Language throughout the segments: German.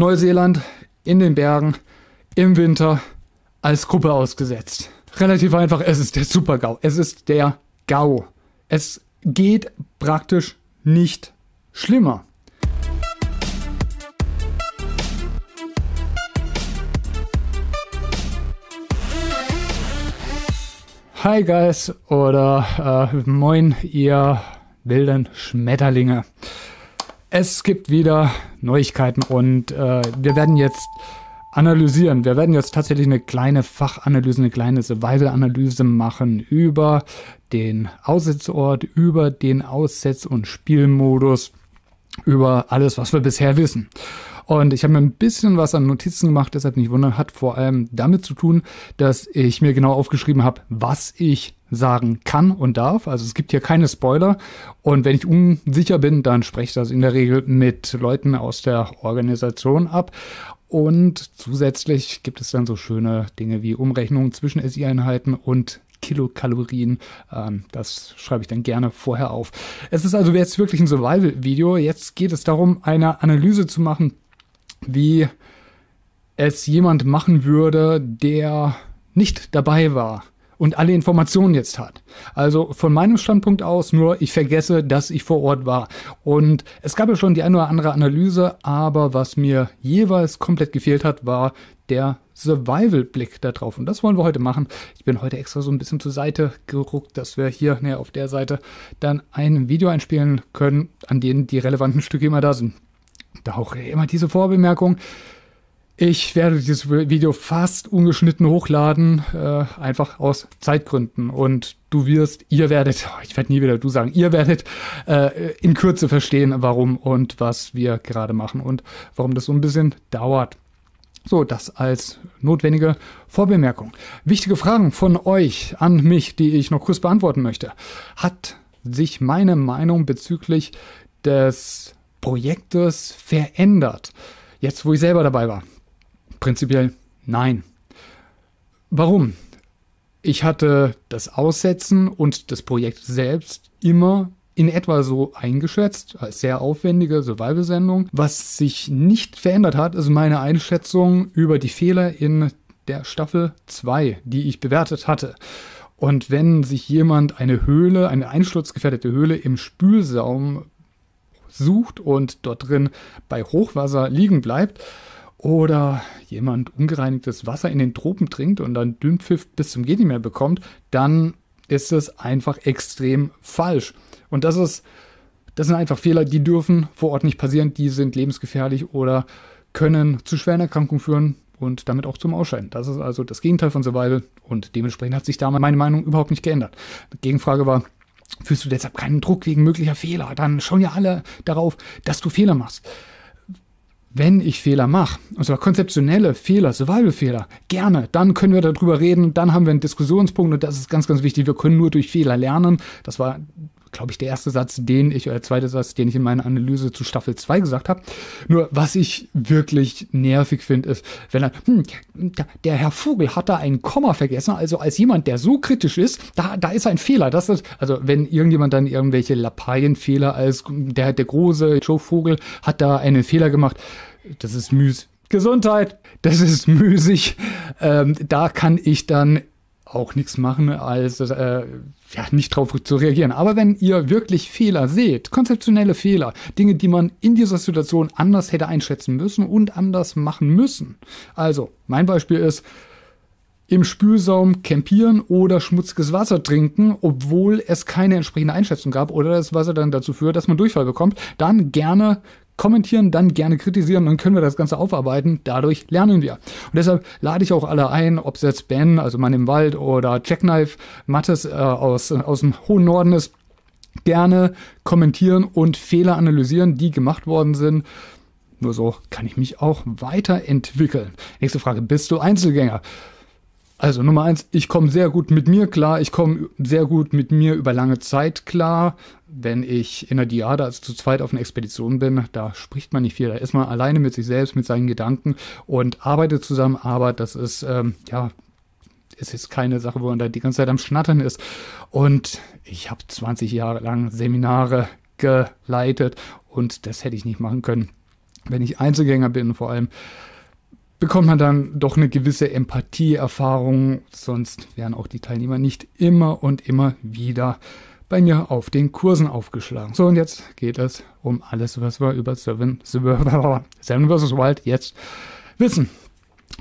Neuseeland in den Bergen im Winter als Gruppe ausgesetzt. Relativ einfach, es ist der Super-GAU. Es ist der GAU. Es geht praktisch nicht schlimmer. Hi Guys oder äh, moin ihr wilden Schmetterlinge. Es gibt wieder Neuigkeiten und äh, wir werden jetzt analysieren. Wir werden jetzt tatsächlich eine kleine Fachanalyse, eine kleine Survival-Analyse machen über den Aussetzort, über den Aussetz- und Spielmodus, über alles, was wir bisher wissen. Und ich habe mir ein bisschen was an Notizen gemacht, deshalb nicht wundern, hat vor allem damit zu tun, dass ich mir genau aufgeschrieben habe, was ich sagen kann und darf. Also es gibt hier keine Spoiler. Und wenn ich unsicher bin, dann spreche ich das in der Regel mit Leuten aus der Organisation ab. Und zusätzlich gibt es dann so schöne Dinge wie Umrechnungen zwischen SI-Einheiten und Kilokalorien. Ähm, das schreibe ich dann gerne vorher auf. Es ist also jetzt wirklich ein Survival-Video. Jetzt geht es darum, eine Analyse zu machen, wie es jemand machen würde, der nicht dabei war und alle Informationen jetzt hat. Also von meinem Standpunkt aus nur, ich vergesse, dass ich vor Ort war. Und es gab ja schon die eine oder andere Analyse, aber was mir jeweils komplett gefehlt hat, war der Survival-Blick darauf. Und das wollen wir heute machen. Ich bin heute extra so ein bisschen zur Seite geruckt, dass wir hier ne, auf der Seite dann ein Video einspielen können, an denen die relevanten Stücke immer da sind. Da auch immer diese Vorbemerkung. Ich werde dieses Video fast ungeschnitten hochladen, äh, einfach aus Zeitgründen. Und du wirst, ihr werdet, oh, ich werde nie wieder du sagen, ihr werdet äh, in Kürze verstehen, warum und was wir gerade machen und warum das so ein bisschen dauert. So, das als notwendige Vorbemerkung. Wichtige Fragen von euch an mich, die ich noch kurz beantworten möchte. Hat sich meine Meinung bezüglich des Projektes verändert? Jetzt, wo ich selber dabei war. Prinzipiell nein. Warum? Ich hatte das Aussetzen und das Projekt selbst immer in etwa so eingeschätzt, als sehr aufwendige Survival-Sendung. Was sich nicht verändert hat, ist meine Einschätzung über die Fehler in der Staffel 2, die ich bewertet hatte. Und wenn sich jemand eine Höhle, eine einsturzgefährdete Höhle im Spülsaum sucht und dort drin bei Hochwasser liegen bleibt, oder jemand ungereinigtes Wasser in den Tropen trinkt und dann Dünnpfiff bis zum Geht nicht mehr bekommt, dann ist es einfach extrem falsch. Und das ist, das sind einfach Fehler, die dürfen vor Ort nicht passieren, die sind lebensgefährlich oder können zu schweren Erkrankungen führen und damit auch zum Ausscheiden. Das ist also das Gegenteil von Survival und dementsprechend hat sich da meine Meinung überhaupt nicht geändert. Die Gegenfrage war, fühlst du deshalb keinen Druck wegen möglicher Fehler? Dann schauen ja alle darauf, dass du Fehler machst wenn ich Fehler mache, und zwar konzeptionelle Fehler, Survival-Fehler, gerne, dann können wir darüber reden, dann haben wir einen Diskussionspunkt und das ist ganz, ganz wichtig. Wir können nur durch Fehler lernen. Das war, glaube ich, der erste Satz, den ich, oder der zweite Satz, den ich in meiner Analyse zu Staffel 2 gesagt habe. Nur, was ich wirklich nervig finde, ist, wenn er, hm, der Herr Vogel hat da ein Komma vergessen, also als jemand, der so kritisch ist, da, da ist ein Fehler. Das ist, also wenn irgendjemand dann irgendwelche Lappaienfehler als der, der große Joe Vogel hat da einen Fehler gemacht, das ist müß. Gesundheit, das ist müßig. Ähm, da kann ich dann auch nichts machen, als äh, ja, nicht drauf zu reagieren. Aber wenn ihr wirklich Fehler seht, konzeptionelle Fehler, Dinge, die man in dieser Situation anders hätte einschätzen müssen und anders machen müssen. Also, mein Beispiel ist, im Spülsaum campieren oder schmutziges Wasser trinken, obwohl es keine entsprechende Einschätzung gab oder das Wasser dann dazu führt, dass man Durchfall bekommt, dann gerne kommentieren, dann gerne kritisieren, dann können wir das Ganze aufarbeiten. Dadurch lernen wir. Und deshalb lade ich auch alle ein, ob es jetzt Ben, also Mann im Wald, oder Jackknife Mattes äh, aus, aus dem hohen Norden ist, gerne kommentieren und Fehler analysieren, die gemacht worden sind. Nur so kann ich mich auch weiterentwickeln. Nächste Frage, bist du Einzelgänger? Also Nummer eins, ich komme sehr gut mit mir klar. Ich komme sehr gut mit mir über lange Zeit klar. Wenn ich in der Diade als zu zweit auf einer Expedition bin, da spricht man nicht viel. Da ist man alleine mit sich selbst, mit seinen Gedanken und arbeitet zusammen. Aber das ist, ähm, ja, es ist keine Sache, wo man da die ganze Zeit am Schnattern ist. Und ich habe 20 Jahre lang Seminare geleitet und das hätte ich nicht machen können wenn ich Einzelgänger bin vor allem, bekommt man dann doch eine gewisse Empathieerfahrung, sonst wären auch die Teilnehmer nicht immer und immer wieder bei mir auf den Kursen aufgeschlagen. So, und jetzt geht es um alles, was wir über Seven, Seven vs. Wild jetzt wissen.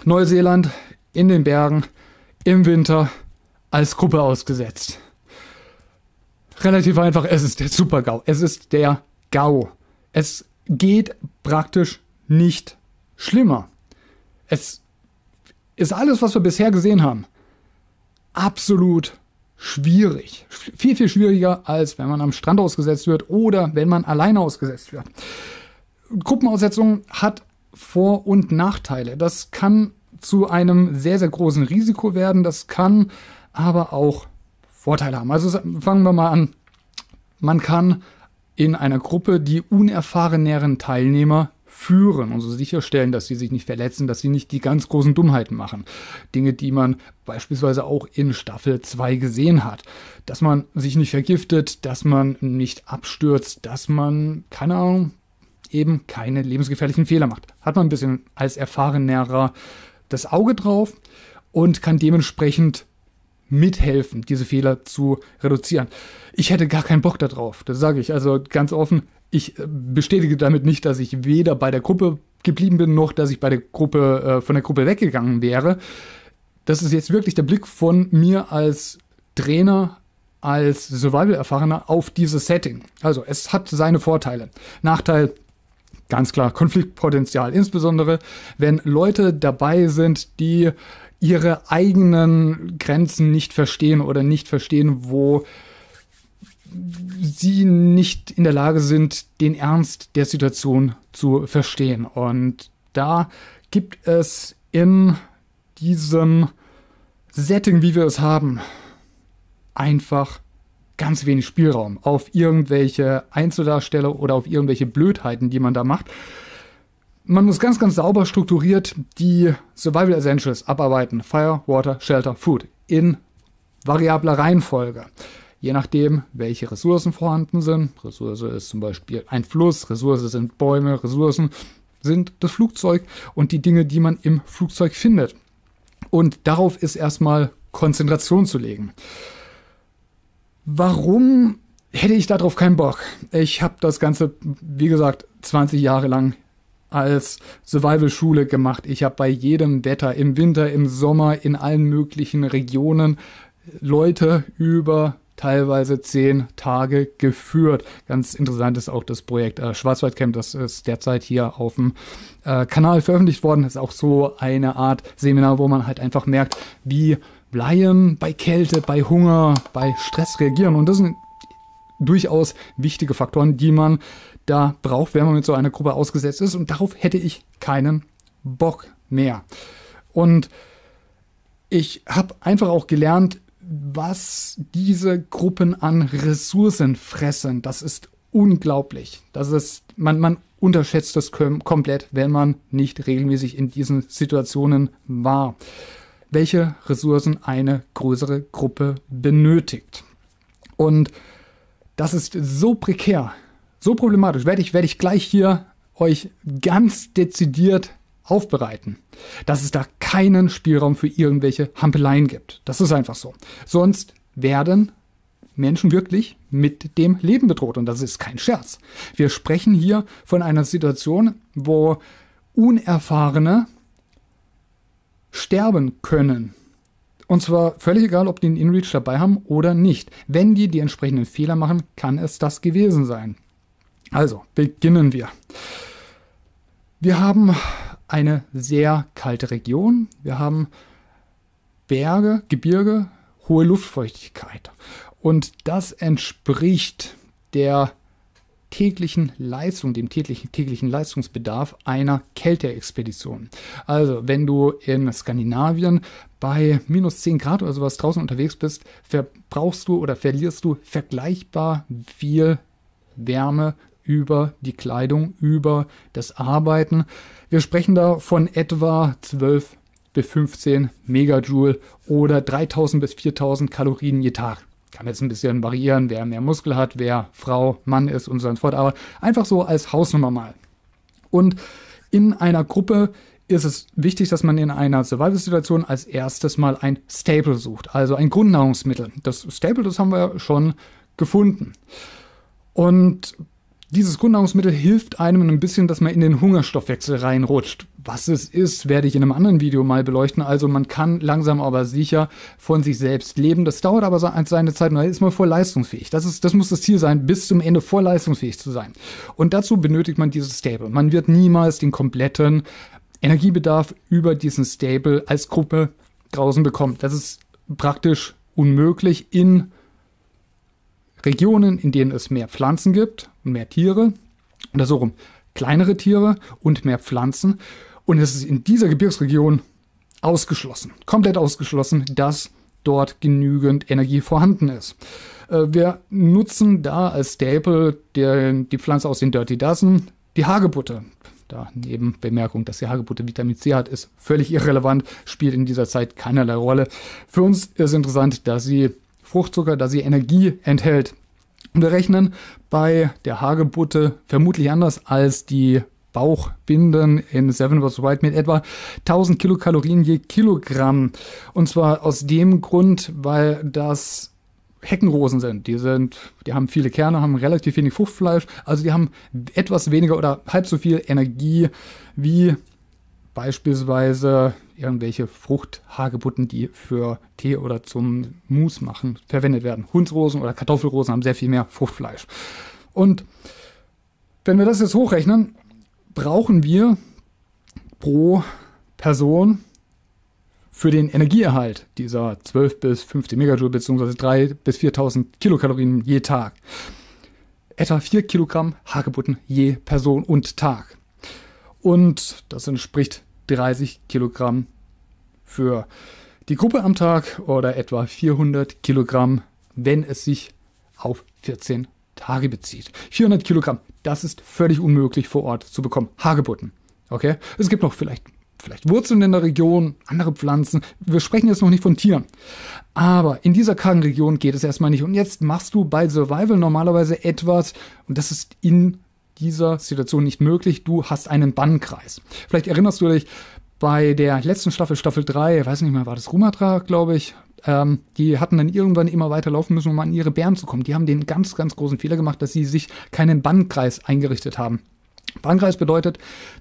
Neuseeland in den Bergen im Winter als Gruppe ausgesetzt. Relativ einfach, es ist der Super-GAU. Es ist der GAU. Es geht praktisch nicht schlimmer. Es ist alles, was wir bisher gesehen haben, absolut schwierig. Viel, viel schwieriger, als wenn man am Strand ausgesetzt wird oder wenn man alleine ausgesetzt wird. Gruppenaussetzung hat Vor- und Nachteile. Das kann zu einem sehr, sehr großen Risiko werden. Das kann aber auch Vorteile haben. Also fangen wir mal an. Man kann in einer Gruppe die unerfahreneren Teilnehmer führen und so sicherstellen, dass sie sich nicht verletzen, dass sie nicht die ganz großen Dummheiten machen. Dinge, die man beispielsweise auch in Staffel 2 gesehen hat. Dass man sich nicht vergiftet, dass man nicht abstürzt, dass man, keine Ahnung, eben keine lebensgefährlichen Fehler macht. Hat man ein bisschen als erfahrenerer das Auge drauf und kann dementsprechend mithelfen, diese Fehler zu reduzieren. Ich hätte gar keinen Bock darauf, das sage ich. Also ganz offen, ich äh, bestätige damit nicht, dass ich weder bei der Gruppe geblieben bin, noch dass ich bei der Gruppe, äh, von der Gruppe weggegangen wäre. Das ist jetzt wirklich der Blick von mir als Trainer, als Survival-Erfahrener auf dieses Setting. Also es hat seine Vorteile. Nachteil, ganz klar, Konfliktpotenzial. Insbesondere, wenn Leute dabei sind, die ihre eigenen Grenzen nicht verstehen oder nicht verstehen, wo sie nicht in der Lage sind, den Ernst der Situation zu verstehen. Und da gibt es in diesem Setting, wie wir es haben, einfach ganz wenig Spielraum auf irgendwelche Einzeldarsteller oder auf irgendwelche Blödheiten, die man da macht. Man muss ganz, ganz sauber strukturiert die Survival Essentials abarbeiten. Fire, Water, Shelter, Food in variabler Reihenfolge. Je nachdem, welche Ressourcen vorhanden sind. Ressource ist zum Beispiel ein Fluss, Ressource sind Bäume, Ressourcen sind das Flugzeug und die Dinge, die man im Flugzeug findet. Und darauf ist erstmal Konzentration zu legen. Warum hätte ich darauf keinen Bock? Ich habe das Ganze, wie gesagt, 20 Jahre lang als Survival-Schule gemacht. Ich habe bei jedem Wetter, im Winter, im Sommer, in allen möglichen Regionen Leute über teilweise zehn Tage geführt. Ganz interessant ist auch das Projekt äh, Schwarzwaldcamp, das ist derzeit hier auf dem äh, Kanal veröffentlicht worden. Das ist auch so eine Art Seminar, wo man halt einfach merkt, wie Laien bei Kälte, bei Hunger, bei Stress reagieren. Und das sind durchaus wichtige Faktoren, die man da braucht, wenn man mit so einer Gruppe ausgesetzt ist. Und darauf hätte ich keinen Bock mehr. Und ich habe einfach auch gelernt, was diese Gruppen an Ressourcen fressen. Das ist unglaublich. Das ist, man, man unterschätzt das komplett, wenn man nicht regelmäßig in diesen Situationen war. Welche Ressourcen eine größere Gruppe benötigt. Und das ist so prekär, so problematisch. Werde ich, werde ich gleich hier euch ganz dezidiert aufbereiten, dass es da keinen Spielraum für irgendwelche Hampeleien gibt. Das ist einfach so. Sonst werden Menschen wirklich mit dem Leben bedroht. Und das ist kein Scherz. Wir sprechen hier von einer Situation, wo Unerfahrene sterben können. Und zwar völlig egal, ob die einen InReach dabei haben oder nicht. Wenn die die entsprechenden Fehler machen, kann es das gewesen sein. Also, beginnen wir. Wir haben eine sehr kalte Region. Wir haben Berge, Gebirge, hohe Luftfeuchtigkeit. Und das entspricht der täglichen Leistung, dem täglichen, täglichen Leistungsbedarf einer Kälteexpedition. Also, wenn du in Skandinavien bei minus 10 Grad oder sowas draußen unterwegs bist, verbrauchst du oder verlierst du vergleichbar viel Wärme über die Kleidung, über das Arbeiten. Wir sprechen da von etwa 12 bis 15 Megajoule oder 3000 bis 4000 Kalorien je Tag. Kann jetzt ein bisschen variieren, wer mehr Muskel hat, wer Frau, Mann ist und so fort, aber einfach so als Hausnummer mal. Und in einer Gruppe ist es wichtig, dass man in einer Survival-Situation als erstes mal ein Staple sucht, also ein Grundnahrungsmittel. Das Staple, das haben wir schon gefunden. Und dieses Grundnahrungsmittel hilft einem ein bisschen, dass man in den Hungerstoffwechsel reinrutscht. Was es ist, werde ich in einem anderen Video mal beleuchten. Also man kann langsam aber sicher von sich selbst leben. Das dauert aber seine Zeit und dann ist man voll leistungsfähig. Das, ist, das muss das Ziel sein, bis zum Ende voll leistungsfähig zu sein. Und dazu benötigt man dieses Stable. Man wird niemals den kompletten Energiebedarf über diesen Stable als Gruppe draußen bekommen. Das ist praktisch unmöglich in Regionen, in denen es mehr Pflanzen gibt und mehr Tiere oder so rum, kleinere Tiere und mehr Pflanzen. Und es ist in dieser Gebirgsregion ausgeschlossen, komplett ausgeschlossen, dass dort genügend Energie vorhanden ist. Äh, wir nutzen da als Staple die Pflanze aus den Dirty Dozen, die Hagebutte. Da neben Bemerkung, dass die Hagebutte Vitamin C hat, ist völlig irrelevant, spielt in dieser Zeit keinerlei Rolle. Für uns ist interessant, dass sie Fruchtzucker, da sie Energie enthält. Wir rechnen bei der Hagebutte vermutlich anders als die Bauchbinden in Seven vs. White mit etwa 1000 Kilokalorien je Kilogramm. Und zwar aus dem Grund, weil das Heckenrosen sind. Die sind, die haben viele Kerne, haben relativ wenig Fruchtfleisch, also die haben etwas weniger oder halb so viel Energie wie beispielsweise irgendwelche Fruchthagebutten, die für Tee oder zum Mousse machen, verwendet werden. Hundsrosen oder Kartoffelrosen haben sehr viel mehr Fruchtfleisch. Und wenn wir das jetzt hochrechnen, brauchen wir pro Person für den Energieerhalt dieser 12 bis 15 Megajoule bzw. 3 bis 4000 Kilokalorien je Tag etwa 4 Kilogramm Hagebutten je Person und Tag. Und das entspricht 30 Kilogramm für die Gruppe am Tag oder etwa 400 Kilogramm, wenn es sich auf 14 Tage bezieht. 400 Kilogramm, das ist völlig unmöglich vor Ort zu bekommen. Hagebutten. Okay? Es gibt noch vielleicht, vielleicht Wurzeln in der Region, andere Pflanzen. Wir sprechen jetzt noch nicht von Tieren. Aber in dieser kargen Region geht es erstmal nicht. Und jetzt machst du bei Survival normalerweise etwas, und das ist in dieser Situation nicht möglich. Du hast einen Bannkreis. Vielleicht erinnerst du dich bei der letzten Staffel, Staffel 3, weiß nicht mehr, war das Rumatra, glaube ich. Ähm, die hatten dann irgendwann immer weiter laufen müssen, um an ihre Bären zu kommen. Die haben den ganz, ganz großen Fehler gemacht, dass sie sich keinen Bannkreis eingerichtet haben. Bannkreis bedeutet,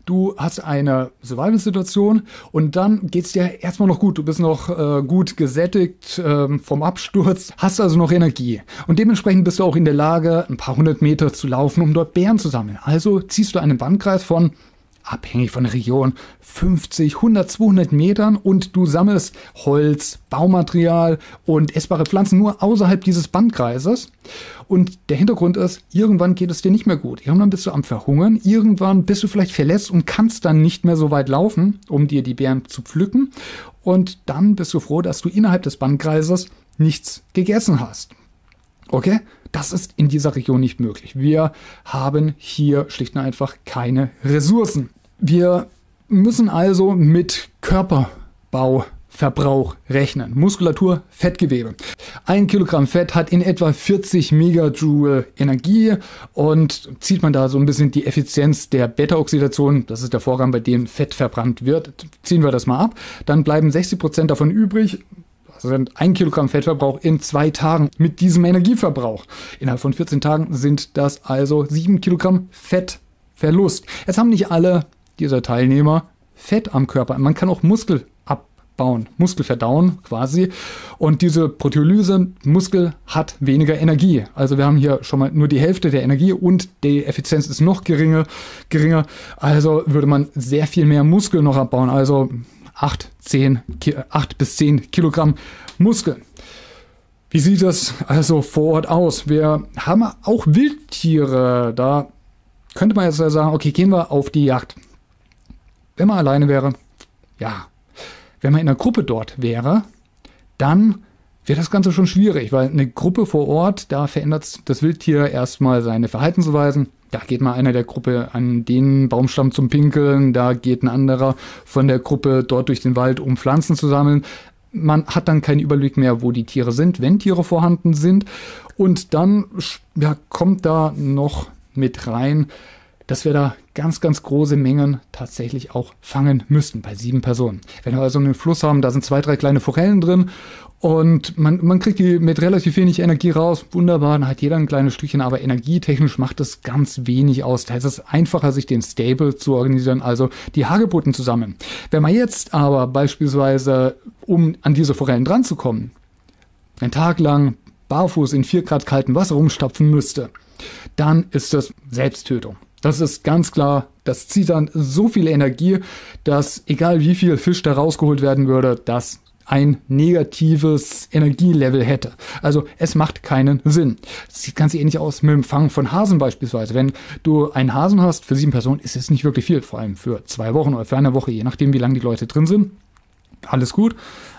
du hast eine Survival-Situation und dann geht es dir erstmal noch gut. Du bist noch äh, gut gesättigt ähm, vom Absturz, hast also noch Energie. Und dementsprechend bist du auch in der Lage, ein paar hundert Meter zu laufen, um dort Bären zu sammeln. Also ziehst du einen Bannkreis von abhängig von der Region, 50, 100, 200 Metern und du sammelst Holz, Baumaterial und essbare Pflanzen nur außerhalb dieses Bandkreises. Und der Hintergrund ist, irgendwann geht es dir nicht mehr gut. Irgendwann bist du am Verhungern, irgendwann bist du vielleicht verletzt und kannst dann nicht mehr so weit laufen, um dir die Beeren zu pflücken. Und dann bist du froh, dass du innerhalb des Bandkreises nichts gegessen hast. Okay? Das ist in dieser Region nicht möglich. Wir haben hier schlicht und einfach keine Ressourcen. Wir müssen also mit Körperbauverbrauch rechnen. Muskulatur, Fettgewebe. Ein Kilogramm Fett hat in etwa 40 Megajoule Energie und zieht man da so ein bisschen die Effizienz der Beta-Oxidation, das ist der Vorgang, bei dem Fett verbrannt wird, ziehen wir das mal ab, dann bleiben 60 Prozent davon übrig. Also ein Kilogramm Fettverbrauch in zwei Tagen mit diesem Energieverbrauch. Innerhalb von 14 Tagen sind das also 7 Kilogramm Fettverlust. Jetzt haben nicht alle dieser Teilnehmer Fett am Körper. Man kann auch Muskel abbauen, Muskel verdauen quasi. Und diese Proteolyse, Muskel hat weniger Energie. Also wir haben hier schon mal nur die Hälfte der Energie und die Effizienz ist noch geringer. geringer. Also würde man sehr viel mehr Muskel noch abbauen. Also 8, 10, 8 bis 10 Kilogramm Muskeln. Wie sieht das also vor Ort aus? Wir haben auch Wildtiere. Da könnte man jetzt sagen, okay, gehen wir auf die Jagd. Wenn man alleine wäre, ja. Wenn man in einer Gruppe dort wäre, dann wäre das Ganze schon schwierig, weil eine Gruppe vor Ort, da verändert das Wildtier erstmal seine Verhaltensweisen. Da geht mal einer der Gruppe an den Baumstamm zum Pinkeln, da geht ein anderer von der Gruppe dort durch den Wald, um Pflanzen zu sammeln. Man hat dann keinen Überblick mehr, wo die Tiere sind, wenn Tiere vorhanden sind. Und dann ja, kommt da noch mit rein, dass wir da ganz, ganz große Mengen tatsächlich auch fangen müssten bei sieben Personen. Wenn wir also einen Fluss haben, da sind zwei, drei kleine Forellen drin und man, man kriegt die mit relativ wenig Energie raus. Wunderbar, dann hat jeder ein kleines Stückchen, aber energietechnisch macht das ganz wenig aus. Da ist es einfacher, sich den Stable zu organisieren, also die Hagebutten zusammen. Wenn man jetzt aber beispielsweise, um an diese Forellen dran zu kommen, einen Tag lang barfuß in vier Grad kaltem Wasser rumstapfen müsste, dann ist das Selbsttötung. Das ist ganz klar, das zieht dann so viel Energie, dass egal wie viel Fisch da rausgeholt werden würde, das ein negatives Energielevel hätte. Also es macht keinen Sinn. Das sieht ganz ähnlich aus mit dem Fang von Hasen beispielsweise. Wenn du einen Hasen hast für sieben Personen, ist es nicht wirklich viel, vor allem für zwei Wochen oder für eine Woche, je nachdem, wie lange die Leute drin sind. Alles gut.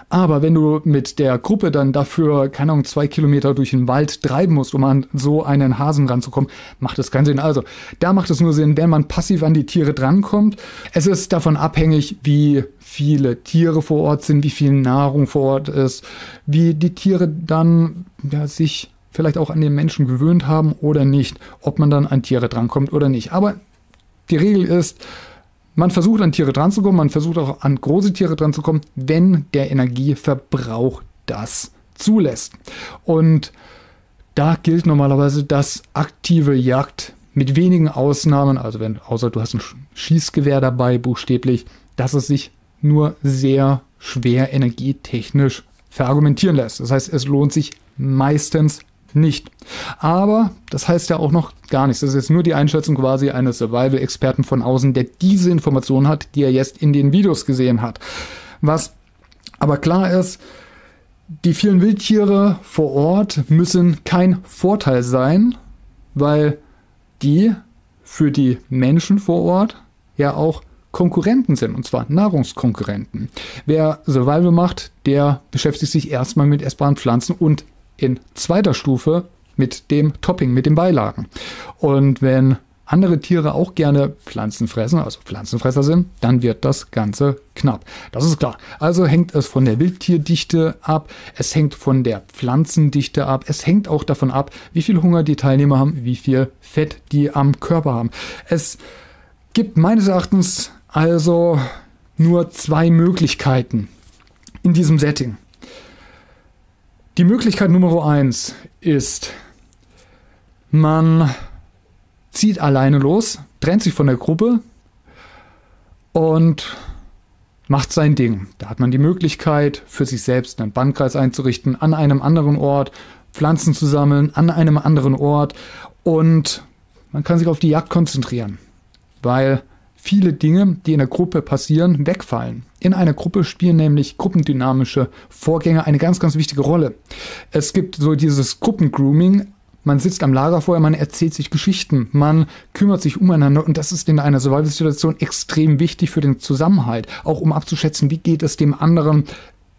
Aber wenn du mit der Gruppe dann dafür, keine Ahnung, zwei Kilometer durch den Wald treiben musst, um an so einen Hasen ranzukommen, macht das keinen Sinn. Also, da macht es nur Sinn, wenn man passiv an die Tiere drankommt. Es ist davon abhängig, wie viele Tiere vor Ort sind, wie viel Nahrung vor Ort ist, wie die Tiere dann ja, sich vielleicht auch an den Menschen gewöhnt haben oder nicht, ob man dann an Tiere drankommt oder nicht. Aber die Regel ist, man versucht an Tiere dran zu kommen, man versucht auch an große Tiere dran zu kommen, wenn der Energieverbrauch das zulässt. Und da gilt normalerweise das aktive Jagd mit wenigen Ausnahmen, also wenn, außer du hast ein Schießgewehr dabei, buchstäblich, dass es sich nur sehr schwer energietechnisch verargumentieren lässt. Das heißt, es lohnt sich meistens nicht. Aber das heißt ja auch noch gar nichts. Das ist jetzt nur die Einschätzung quasi eines Survival-Experten von außen, der diese Information hat, die er jetzt in den Videos gesehen hat. Was aber klar ist, die vielen Wildtiere vor Ort müssen kein Vorteil sein, weil die für die Menschen vor Ort ja auch Konkurrenten sind, und zwar Nahrungskonkurrenten. Wer Survival macht, der beschäftigt sich erstmal mit essbaren Pflanzen und in zweiter Stufe mit dem Topping, mit den Beilagen. Und wenn andere Tiere auch gerne Pflanzen fressen, also Pflanzenfresser sind, dann wird das Ganze knapp. Das ist klar. Also hängt es von der Wildtierdichte ab, es hängt von der Pflanzendichte ab, es hängt auch davon ab, wie viel Hunger die Teilnehmer haben, wie viel Fett die am Körper haben. Es gibt meines Erachtens also nur zwei Möglichkeiten in diesem Setting. Die Möglichkeit Nummer eins ist, man zieht alleine los, trennt sich von der Gruppe und macht sein Ding. Da hat man die Möglichkeit, für sich selbst einen Bandkreis einzurichten, an einem anderen Ort, Pflanzen zu sammeln, an einem anderen Ort und man kann sich auf die Jagd konzentrieren, weil viele Dinge, die in der Gruppe passieren, wegfallen. In einer Gruppe spielen nämlich gruppendynamische Vorgänge eine ganz, ganz wichtige Rolle. Es gibt so dieses Gruppengrooming. Man sitzt am Lagerfeuer, man erzählt sich Geschichten, man kümmert sich umeinander und das ist in einer Survival-Situation extrem wichtig für den Zusammenhalt. Auch um abzuschätzen, wie geht es dem anderen,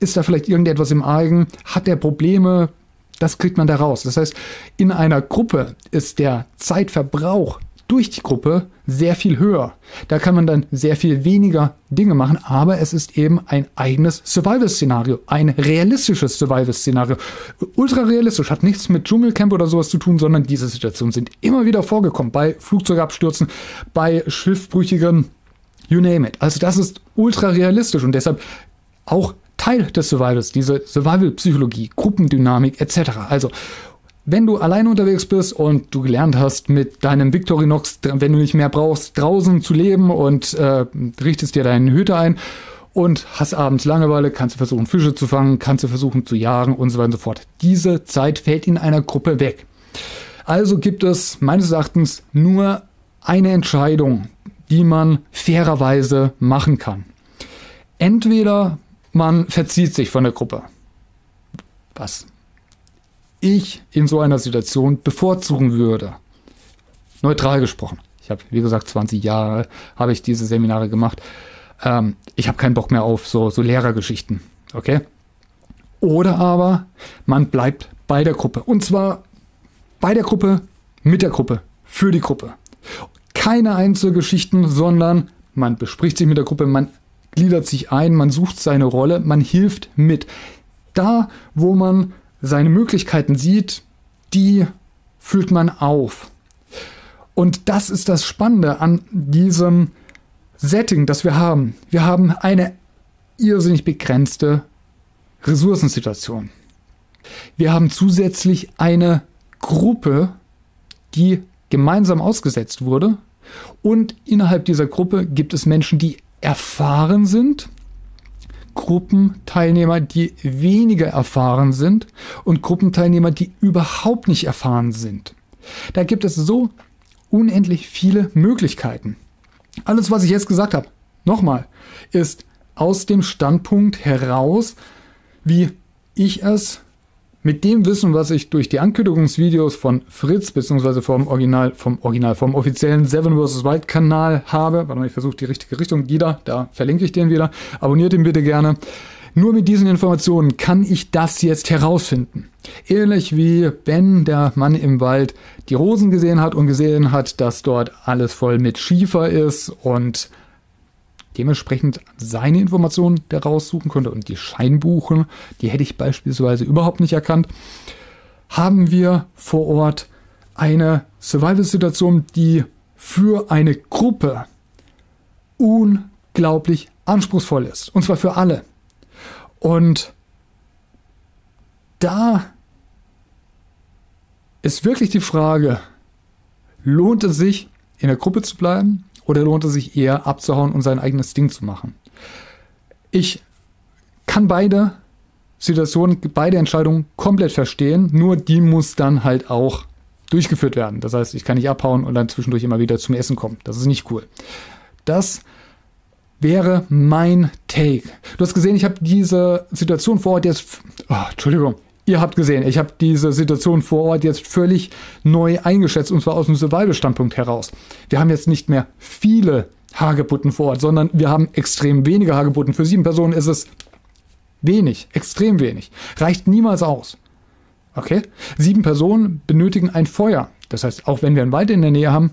ist da vielleicht irgendetwas im Argen, hat er Probleme, das kriegt man da raus. Das heißt, in einer Gruppe ist der Zeitverbrauch durch die Gruppe sehr viel höher. Da kann man dann sehr viel weniger Dinge machen, aber es ist eben ein eigenes Survival-Szenario, ein realistisches Survival-Szenario. Ultra realistisch, hat nichts mit Dschungelcamp oder sowas zu tun, sondern diese Situationen sind immer wieder vorgekommen, bei Flugzeugabstürzen, bei Schiffbrüchigen, you name it. Also das ist ultra realistisch und deshalb auch Teil des Survivals, diese Survival-Psychologie, Gruppendynamik etc. Also wenn du allein unterwegs bist und du gelernt hast, mit deinem Victorinox, wenn du nicht mehr brauchst, draußen zu leben und äh, richtest dir deine Hütte ein und hast abends Langeweile, kannst du versuchen, Fische zu fangen, kannst du versuchen zu jagen und so weiter und so fort. Diese Zeit fällt in einer Gruppe weg. Also gibt es meines Erachtens nur eine Entscheidung, die man fairerweise machen kann. Entweder man verzieht sich von der Gruppe, was ich in so einer Situation bevorzugen würde. Neutral gesprochen. Ich habe, wie gesagt, 20 Jahre habe ich diese Seminare gemacht. Ähm, ich habe keinen Bock mehr auf so, so Lehrergeschichten. Okay? Oder aber man bleibt bei der Gruppe. Und zwar bei der Gruppe, mit der Gruppe, für die Gruppe. Keine Einzelgeschichten, sondern man bespricht sich mit der Gruppe, man gliedert sich ein, man sucht seine Rolle, man hilft mit. Da, wo man seine Möglichkeiten sieht, die füllt man auf. Und das ist das Spannende an diesem Setting, das wir haben. Wir haben eine irrsinnig begrenzte Ressourcensituation. Wir haben zusätzlich eine Gruppe, die gemeinsam ausgesetzt wurde. Und innerhalb dieser Gruppe gibt es Menschen, die erfahren sind, Gruppenteilnehmer, die weniger erfahren sind und Gruppenteilnehmer, die überhaupt nicht erfahren sind. Da gibt es so unendlich viele Möglichkeiten. Alles, was ich jetzt gesagt habe, nochmal, ist aus dem Standpunkt heraus, wie ich es mit dem Wissen, was ich durch die Ankündigungsvideos von Fritz beziehungsweise vom Original, vom Original, vom offiziellen Seven vs. Wild Kanal habe, warte mal, ich versuche die richtige Richtung wieder, da verlinke ich den wieder, abonniert ihn bitte gerne. Nur mit diesen Informationen kann ich das jetzt herausfinden. Ähnlich wie Ben, der Mann im Wald, die Rosen gesehen hat und gesehen hat, dass dort alles voll mit Schiefer ist und dementsprechend seine Informationen daraus suchen konnte und die Scheinbuchen, die hätte ich beispielsweise überhaupt nicht erkannt, haben wir vor Ort eine Survival-Situation, die für eine Gruppe unglaublich anspruchsvoll ist. Und zwar für alle. Und da ist wirklich die Frage, lohnt es sich, in der Gruppe zu bleiben oder lohnt es sich eher abzuhauen und sein eigenes Ding zu machen? Ich kann beide Situationen, beide Entscheidungen komplett verstehen, nur die muss dann halt auch durchgeführt werden. Das heißt, ich kann nicht abhauen und dann zwischendurch immer wieder zum Essen kommen. Das ist nicht cool. Das wäre mein Take. Du hast gesehen, ich habe diese Situation vor Ort jetzt. Oh, Entschuldigung. Ihr habt gesehen, ich habe diese Situation vor Ort jetzt völlig neu eingeschätzt und zwar aus dem Survival-Standpunkt heraus. Wir haben jetzt nicht mehr viele Hagebutten vor Ort, sondern wir haben extrem wenige Hagebutten. Für sieben Personen ist es wenig, extrem wenig. Reicht niemals aus. Okay? Sieben Personen benötigen ein Feuer. Das heißt, auch wenn wir einen Wald in der Nähe haben,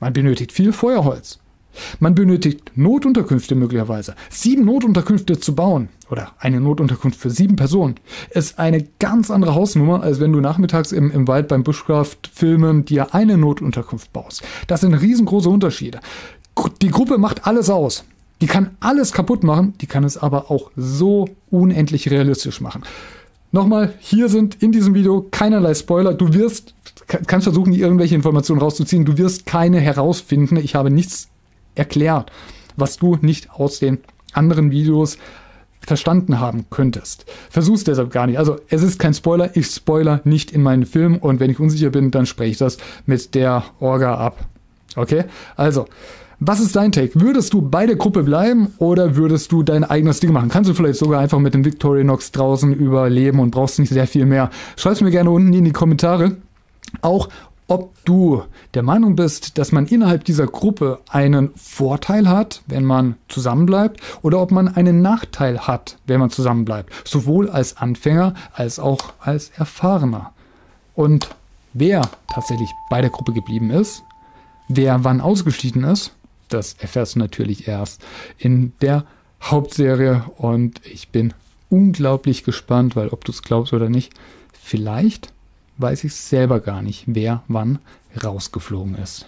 man benötigt viel Feuerholz. Man benötigt Notunterkünfte möglicherweise. Sieben Notunterkünfte zu bauen oder eine Notunterkunft für sieben Personen ist eine ganz andere Hausnummer, als wenn du nachmittags im, im Wald beim Bushcraft filmen dir eine Notunterkunft baust. Das sind riesengroße Unterschiede. Die Gruppe macht alles aus. Die kann alles kaputt machen, die kann es aber auch so unendlich realistisch machen. Nochmal, hier sind in diesem Video keinerlei Spoiler. Du wirst, kannst versuchen, irgendwelche Informationen rauszuziehen. Du wirst keine herausfinden. Ich habe nichts erklärt, was du nicht aus den anderen Videos verstanden haben könntest. Versuch's deshalb gar nicht. Also es ist kein Spoiler, ich spoiler nicht in meinen Film und wenn ich unsicher bin, dann spreche ich das mit der Orga ab. Okay? Also, was ist dein Take? Würdest du bei der Gruppe bleiben oder würdest du dein eigenes Ding machen? Kannst du vielleicht sogar einfach mit dem Victorinox draußen überleben und brauchst nicht sehr viel mehr? Schreib's mir gerne unten in die Kommentare. Auch ob du der Meinung bist, dass man innerhalb dieser Gruppe einen Vorteil hat, wenn man zusammenbleibt, oder ob man einen Nachteil hat, wenn man zusammenbleibt, sowohl als Anfänger als auch als Erfahrener. Und wer tatsächlich bei der Gruppe geblieben ist, wer wann ausgeschieden ist, das erfährst du natürlich erst in der Hauptserie und ich bin unglaublich gespannt, weil ob du es glaubst oder nicht, vielleicht weiß ich selber gar nicht, wer wann rausgeflogen ist.